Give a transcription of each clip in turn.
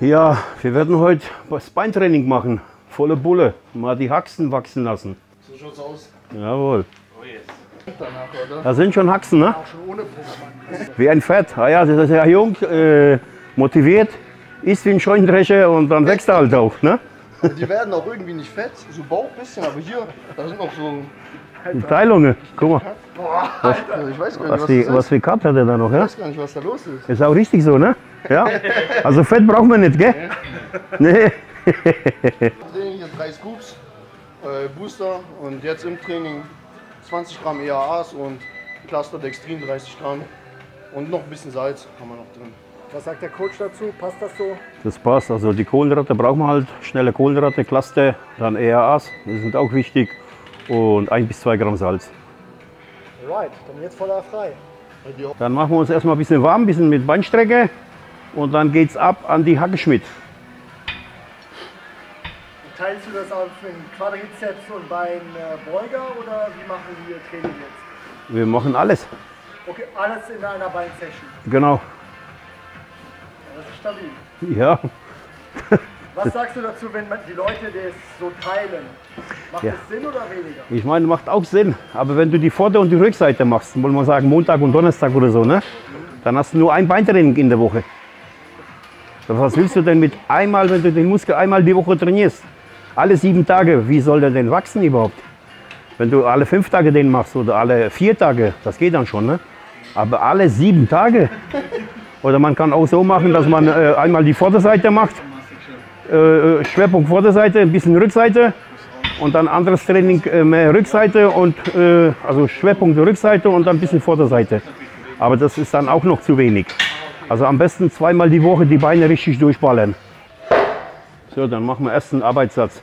Ja, wir werden heute das Beintraining machen. Volle Bulle. Mal die Haxen wachsen lassen. So schaut's aus. Jawohl. Danach, oder? Da sind schon Haxen, ne? Auch schon ohne Programm. Wie ein Pferd. Ah ja, das ist ja jung, äh, motiviert, ist wie ein Scheunendrescher und dann wächst er halt auch, ne? Aber Die werden auch irgendwie nicht fett, so Bauch ein bisschen, aber hier, da sind noch so. Die Teilungen. Guck mal, Boah, Alter, ich weiß gar nicht, was, was, die, das was ist. für Cut hat er da noch, Ich ja? weiß gar nicht, was da los ist. Ist auch richtig so, ne? Ja? Also Fett brauchen wir nicht, gell? Nee. Training hier drei Scoops, äh, Booster und jetzt im Training 20 Gramm EAAs und Cluster Dextrin 30 Gramm und noch ein bisschen Salz haben wir noch drin. Was sagt der Coach dazu? Passt das so? Das passt. Also die Kohlenhydrate brauchen wir halt. Schnelle Kohlenhydrate, Cluster, dann ERAs, die sind auch wichtig. Und ein bis zwei Gramm Salz. Alright, dann jetzt voller frei. Dann machen wir uns erstmal ein bisschen warm, ein bisschen mit Beinstrecke. Und dann geht's ab an die Hackeschmidt. Teilst du das auf in Quadrizeps und Beinbeuger oder wie machen wir Training jetzt? Wir machen alles. Okay, alles in einer Beinsession. Genau. Das ist stabil. Ja. Was sagst du dazu, wenn man die Leute das so teilen? Macht Ja. das Sinn oder weniger? Ich meine, macht auch Sinn. Aber wenn du die Vorder- und die Rückseite machst, wollen wir sagen Montag und Donnerstag oder so, ne? Dann hast du nur ein Beintraining in der Woche. Was willst du denn mit einmal, wenn du den Muskel einmal die Woche trainierst? Alle sieben Tage, wie soll der denn wachsen überhaupt? Wenn du alle fünf Tage den machst oder alle vier Tage, das geht dann schon, ne? Aber alle sieben Tage? Oder man kann auch so machen, dass man äh, einmal die Vorderseite macht, äh, äh, Schwerpunkt Vorderseite, ein bisschen Rückseite und dann anderes Training äh, mehr Rückseite und äh, also Schwerpunkt Rückseite und dann ein bisschen Vorderseite. Aber das ist dann auch noch zu wenig. Also am besten zweimal die Woche die Beine richtig durchballern. So, dann machen wir erst einen Arbeitssatz.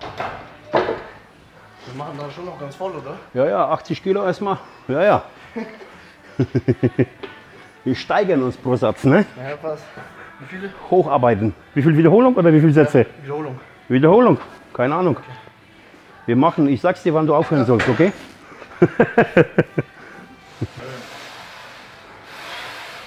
Wir machen da schon noch ganz voll, oder? Ja, ja, 80 Kilo erstmal. Ja, ja. Wir steigern uns pro Satz, ne? Ja, passt. Wie viele? Hocharbeiten. Wie viel Wiederholung oder wie viele Sätze? Wiederholung. Wiederholung? Keine Ahnung. Wir machen, ich sag's dir, wann du aufhören sollst, okay?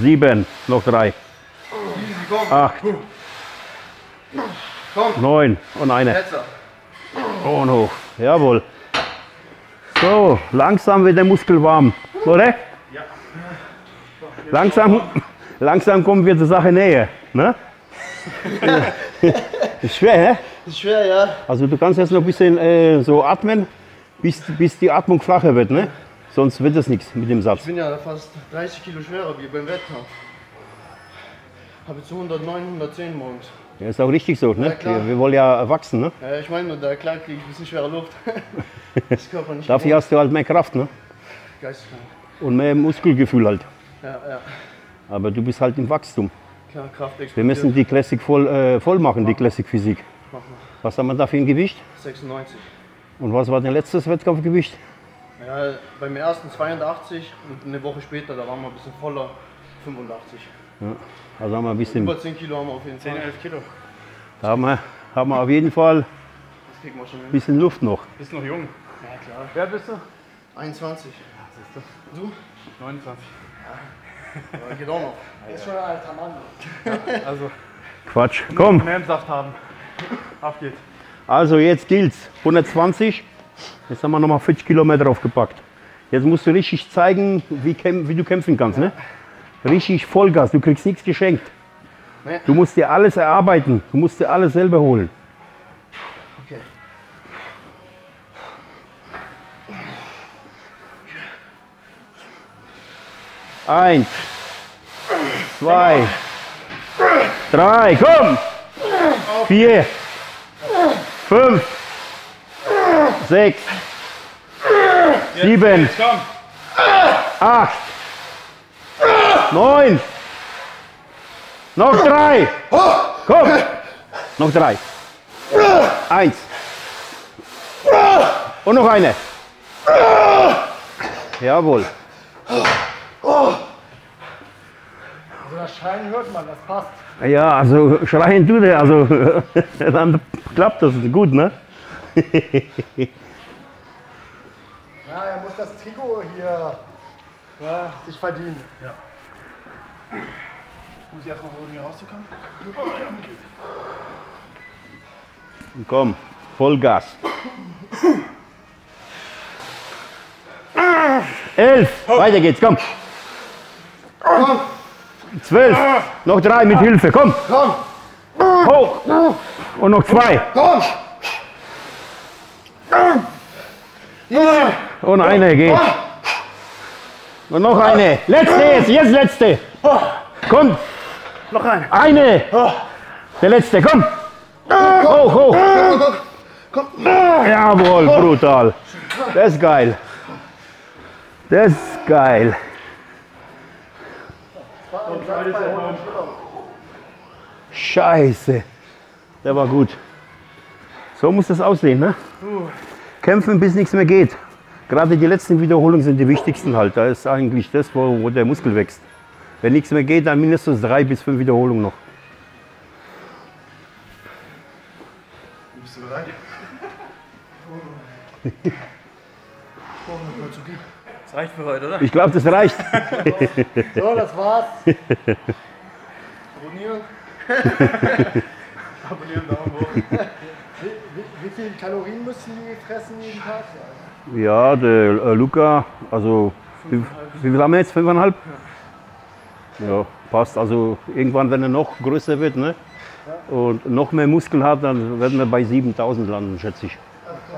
sieben, noch drei, acht, neun und eine. Und hoch. Jawohl. So, langsam wird der Muskel warm, oder? Ja. Langsam, langsam kommen wir zur Sache näher. Ne? Ist schwer, hä? Ist schwer, ja. Also du kannst jetzt noch ein bisschen äh, so atmen, bis, bis die Atmung flacher wird, ne? Sonst wird es nichts mit dem Satz. Ich bin ja fast 30 Kilo schwerer wie beim Wettkampf. Habe jetzt 109, 110 morgens. Ja, ist auch richtig so, ne? Ja, wir, wir wollen ja wachsen, ne? Ja, ich meine, da klar kriege ich ein bisschen schwere Luft. das Körper nicht Dafür hast du halt mehr Kraft, ne? Geisteskrank. Und mehr Muskelgefühl halt. Ja, ja. Aber du bist halt im Wachstum. Klar, Kraft Wir explodiert. müssen die Classic voll, äh, voll machen, die Classic Physik. Machen Was haben wir da für ein Gewicht? wir. 96. Und was war dein letztes Wettkampfgewicht? Ja, beim ersten 82 und eine Woche später, da waren wir ein bisschen voller, 85. Also haben wir ein bisschen, Über 10 Kilo haben wir auf jeden Fall. 10, 11 Kilo. da haben wir, haben wir auf jeden Fall ein Das kriegen wir schon hin. bisschen Luft noch. Bist noch jung. Ja, klar. Wer bist du? 21. Du? 29. Ja, geht auch noch. Ist schon ein alter Mann. Also, Quatsch. Komm, mehr im Saft haben. Auf geht's. also jetzt gilt's. 120. Jetzt haben wir nochmal 40 Kilometer draufgepackt. Jetzt musst du richtig zeigen, wie, wie du kämpfen kannst. Ne? Richtig Vollgas. Du kriegst nichts geschenkt. Nee. Du musst dir alles erarbeiten. Du musst dir alles selber holen. Okay. Eins, zwei, drei, komm! Vier, fünf, sechs, sieben, Komm! acht, neun, Noch drei. Komm. Noch drei. Eins. Und noch eine. Jawohl. Also das Schreien hört man, das passt. Ja, also schreien tut er, also dann klappt das gut, ne? Ja, er muss das Trikot hier ja, sich verdienen. Muss ich erstmal versuchen, hier rauszukommen? Komm, Vollgas. Elf, weiter geht's, komm. Zwölf, noch drei mit Hilfe, komm. Komm, Hoch. Und noch zwei. komm! Und eine geht. Und noch eine. Letzte jetzt, jetzt letzte. Komm, Noch ein. eine. Der letzte, komm. Hoch, hoch. Jawohl, brutal. Das ist geil. Das ist geil. Scheiße. Der war gut. So muss das aussehen, ne? Kämpfen, bis nichts mehr geht. Gerade die letzten Wiederholungen sind die wichtigsten halt. Da ist eigentlich das, wo, wo der Muskel wächst. Wenn nichts mehr geht, dann mindestens drei bis fünf Wiederholungen noch. Bist du bereit? Das reicht für heute, oder? Ich glaube, das reicht. So, das war's. Abonnieren. Abonnieren, Daumen hoch. Wie, wie, wie viel Kalorien müssen die fressen jeden Tag? Ja, der äh, Luca, also wie, wie viel haben wir jetzt? Fünfeinhalb? Ja, passt. Also irgendwann, wenn er noch größer wird ne? und noch mehr Muskeln hat, dann werden wir bei 7000 landen, schätze ich.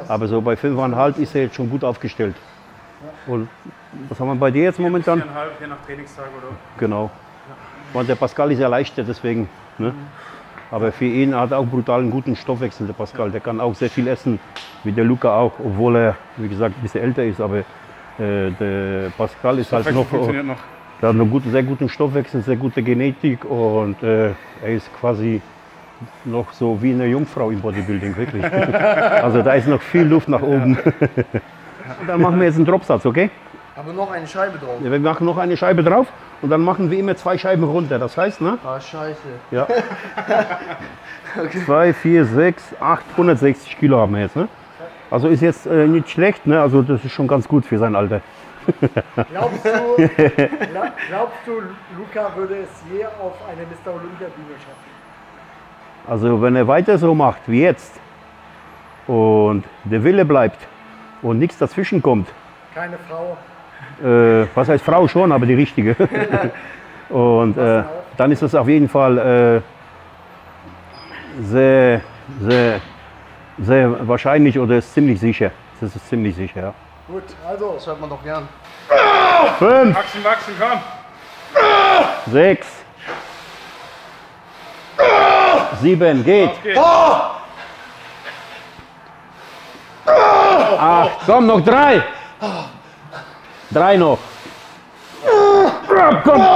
Aber so bei fünfeinhalb ist er jetzt schon gut aufgestellt. Und was haben wir bei dir jetzt momentan? Viereinhalb, je nach Trainingstag oder? Genau. Und der Pascal ist ja leichter, deswegen. Ne? Aber für ihn hat er auch brutal einen guten Stoffwechsel, der Pascal. Der kann auch sehr viel essen, wie der Luca auch, obwohl er, wie gesagt, ein bisschen älter ist. Aber äh, der Pascal ist halt noch, noch. der hat einen guten, sehr guten Stoffwechsel, sehr gute Genetik und äh, er ist quasi noch so wie eine Jungfrau im Bodybuilding, wirklich. Also da ist noch viel Luft nach oben. Dann machen wir jetzt einen Dropsatz, okay? Aber noch eine Scheibe drauf. Ja, wir machen noch eine Scheibe drauf und dann machen wir immer zwei Scheiben runter. Das heißt, ne? Ah, scheiße. Ja. 2, 4, 6, 8, 160 Kilo haben wir jetzt, ne? Also ist jetzt äh, nicht schlecht, ne? Also das ist schon ganz gut für sein Alter. Glaubst du, gla- glaubst du, Luca würde es je auf eine Mr. Olympia-Bühne schaffen? Also wenn er weiter so macht wie jetzt und der Wille bleibt und nichts dazwischen kommt, Keine Frau. Äh, was heißt Frau schon, aber die richtige. und äh, dann ist das auf jeden Fall äh, sehr, sehr, sehr wahrscheinlich oder ist ziemlich sicher. Das ist ziemlich sicher, ja. Gut, also, Das hört man doch gern. Fünf, Wachsen, wachsen, komm. sechs, sieben, geht. Acht, komm, noch drei. Drei noch. Komm,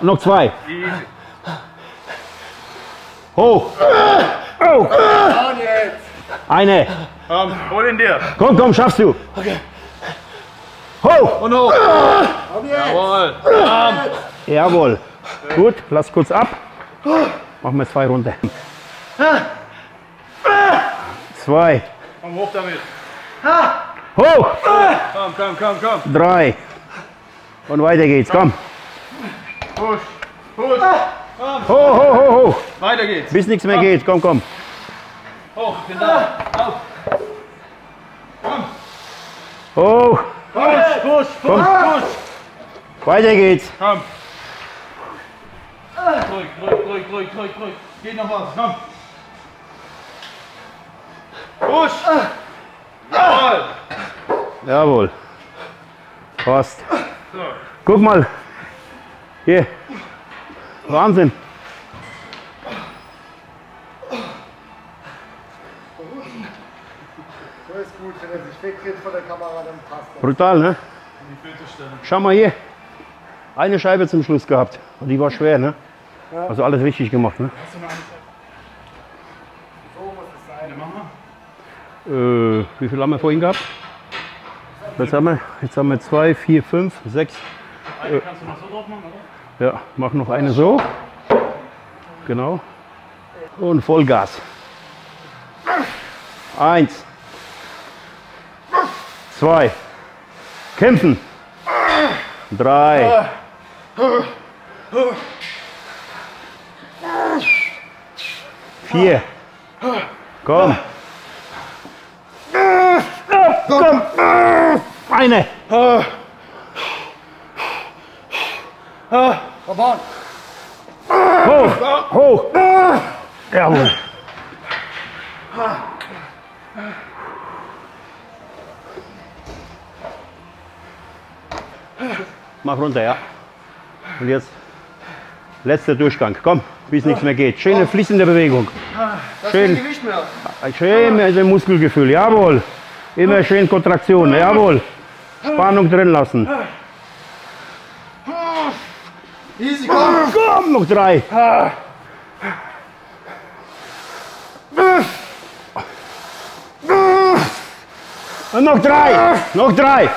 noch zwei. Hoch. Oh. und jetzt. Eine. Komm, hol ihn dir. Komm, komm, schaffst du. Hoch. Und hoch. Und jetzt. Jawohl. Jawohl. Gut, lass kurz ab. Machen wir zwei runter. Zwei. Komm hoch damit. Hoch. Komm, komm, komm, komm. Drei. Und weiter geht's. Komm. Push. Push. Hoch, hoch, hoch, hoch. Weiter geht's. Bis nichts mehr geht. Komm, komm. Hoch, genau. Auf. Hoch. Push, push, push, push. Weiter geht's. Komm. Ruhig, ruhig, ruhig, ruhig, ruhig, ruhig. Geht noch was, komm. Push. Jawohl. Jawohl. Passt. So. Guck mal. Hier. Wahnsinn. So ist gut, wenn er sich wegdreht von der Kamera, dann passt das. Brutal, ne? Schau mal hier. Eine Scheibe zum Schluss gehabt. Und die war schwer, ne? Also alles richtig gemacht. Ne? So muss es sein. Äh, wie viel haben wir vorhin gehabt? Jetzt haben wir, jetzt haben wir zwei, vier, fünf, sechs. Eine kannst du noch so drauf machen, oder? Ja, mach noch eine so. Genau. Und Vollgas. Eins. Zwei. Kämpfen. Drei. Vier. Komm. Komm. Eine. Komm on. Hoch. Hoch. Jawohl. Mach runter, ja. Und jetzt letzter Durchgang. Komm, bis nichts mehr geht. Schöne fließende Bewegung. Das Schön. ist Gewicht mehr. Schön dem Muskelgefühl. Jawohl. Immer schön Kontraktion. Jawohl. Spannung drin lassen. Easy, komm. Komm, noch drei. Und noch drei. Noch drei.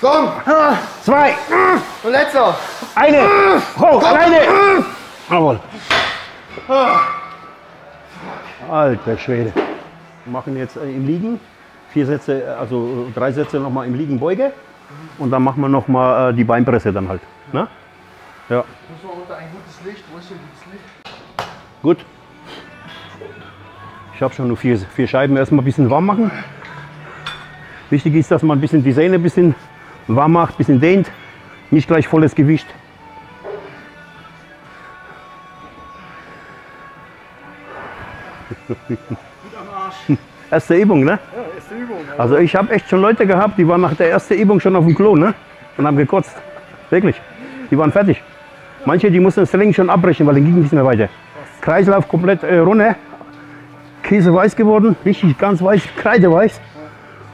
Komm. Zwei. Und letzter. Eine. Hoch. Alleine. Jawohl. Alter Schwede. Wir machen jetzt äh, im Liegen vier Sätze, also äh, drei Sätze nochmal im Liegen Beuge. Und dann machen wir nochmal äh, die Beinpresse dann halt. Ne? Ja. Muss man unter ein gutes Licht. Wo ist hier gutes Licht? Gut. Ich habe schon nur vier, vier Scheiben. Erstmal ein bisschen warm machen. Wichtig ist, dass man ein bisschen die Sehne ein bisschen warm macht, ein bisschen dehnt. Nicht gleich volles Gewicht. Erste Übung, ne? Ja. Also ich habe echt schon Leute gehabt, die waren nach der ersten Übung schon auf dem Klo, ne? Und haben gekotzt. Wirklich. Die waren fertig. Manche, die mussten das Training schon abbrechen, weil dann ging nichts mehr weiter. Kreislauf komplett äh, runter. Käse weiß geworden, richtig ganz weiß, kreideweiß.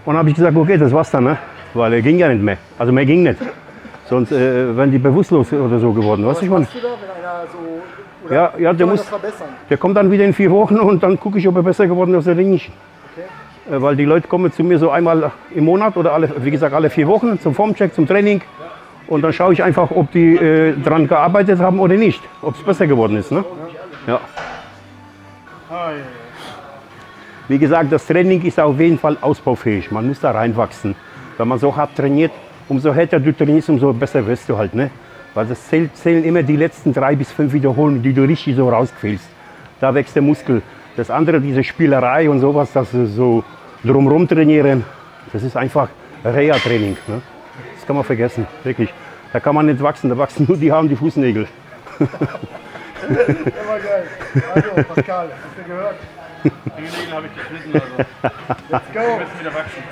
Und dann habe ich gesagt, okay, das war's dann, ne? Weil er ging ja nicht mehr. Also mehr ging nicht. Sonst äh, wären die bewusstlos oder so geworden. Weißt Was ich meine? so... Ja, ja, der muss-. Der kommt dann wieder in vier Wochen und dann gucke ich, ob er besser geworden ist oder nicht. Äh, Weil die Leute kommen zu mir so einmal im Monat oder alle, wie gesagt, alle vier Wochen zum Formcheck, zum Training. Und dann schaue ich einfach, ob die äh, dran gearbeitet haben oder nicht. Ob es besser geworden ist. Ne? Ja. Wie gesagt, das Training ist auf jeden Fall ausbaufähig. Man muss da reinwachsen. Wenn man so hart trainiert, umso härter du trainierst, umso besser wirst du halt. Ne? Weil das zählt, zählen immer die letzten drei bis fünf Wiederholungen, die du richtig so rausquälst. Da wächst der Muskel. Das andere, diese Spielerei und sowas, das ist so drumherum trainieren, das ist einfach Reha-Training. Ne? Das kann man vergessen, wirklich. Da kann man nicht wachsen, da wachsen nur die Haaren, die Fußnägel. Immer geil. Also, Pascal, hast du gehört? Die Nägel habe ich geschnitten, also Let's wir go. müssen wieder wachsen.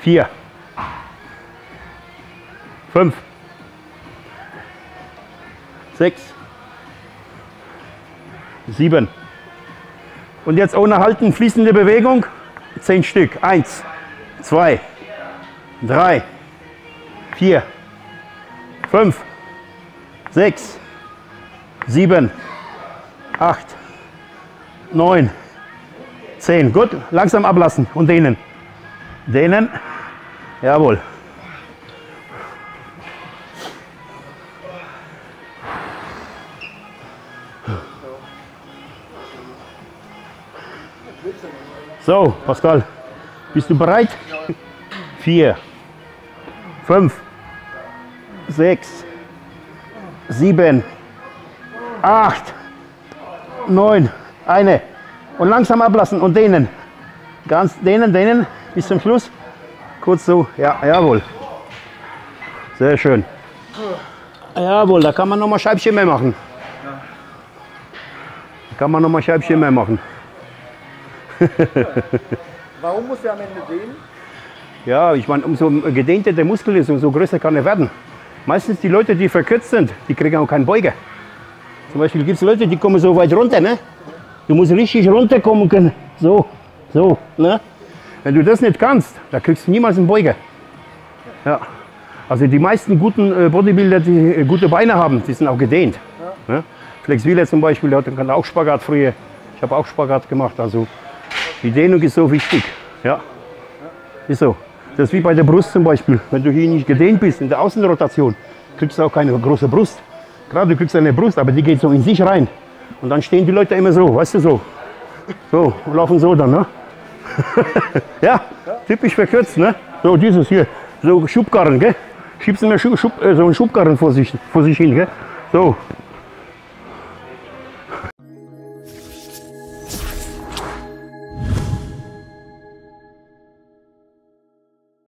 Vier. Fünf. Sechs. Sieben. Und jetzt ohne Halten, fließende Bewegung. Zehn Stück. Eins, zwei, drei, vier, fünf, sechs, sieben, acht, neun, zehn. Gut, langsam ablassen und dehnen. Dehnen. Jawohl. So, Pascal, bist du bereit? Vier, fünf, sechs, sieben, acht, neun, eine. Und langsam ablassen und dehnen. Ganz dehnen, dehnen bis zum Schluss. Kurz so, ja, jawohl. Sehr schön. Jawohl, da kann man noch mal Scheibchen mehr machen. Da kann man noch mal Scheibchen mehr machen. Warum muss er am Ende dehnen? Ja, ich meine, umso gedehnter der Muskel ist, umso größer kann er werden. Meistens die Leute, die verkürzt sind, die kriegen auch keinen Beuger. Zum Beispiel gibt es Leute, die kommen so weit runter, ne? Du musst richtig runterkommen können. So, so, ne? Wenn du das nicht kannst, da kriegst du niemals einen Beuger. Ja. Also die meisten guten äh, Bodybuilder, die äh, gute Beine haben, die sind auch gedehnt. Ja. Flex Wheeler zum Beispiel, der hat- auch Spagat früher. Ich habe auch Spagat gemacht. Also die Dehnung ist so wichtig. Ja. Ist so. Das ist wie bei der Brust zum Beispiel. Wenn du hier nicht gedehnt bist in der Außenrotation, kriegst du auch keine große Brust. Gerade du kriegst eine Brust, aber die geht so in sich rein. Und dann stehen die Leute immer so, weißt du so. So, und laufen so dann, ne? ja, typisch verkürzt, ne? So dieses hier, so Schubkarren, gell? Schiebst Schub, Schub, äh, so einen Schubkarren vor sich, vor sich hin, gell? So,